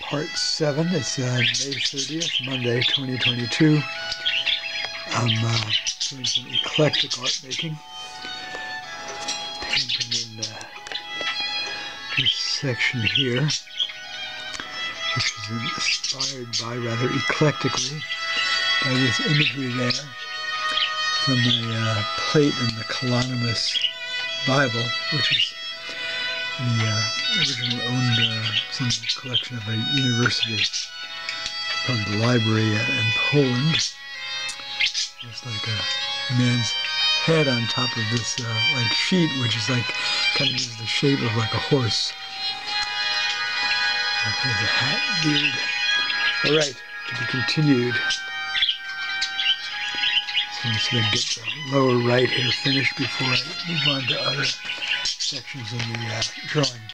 part 7. It's uh, May 30th, Monday, 2022. I'm uh, doing some eclectic art making. Painting in uh, this section here, which is inspired by, rather eclectically, by this imagery there from a uh, plate in the Kalonymus Bible, which is the uh, original owned uh, some collection of a university, probably the library in Poland. It's like a man's head on top of this uh, like sheet, which is like kind of is the shape of like a horse. There's a hat, beard. All right, to be continued. So I'm just going to get the lower right here finished before I move on to other sections in the uh, drawing.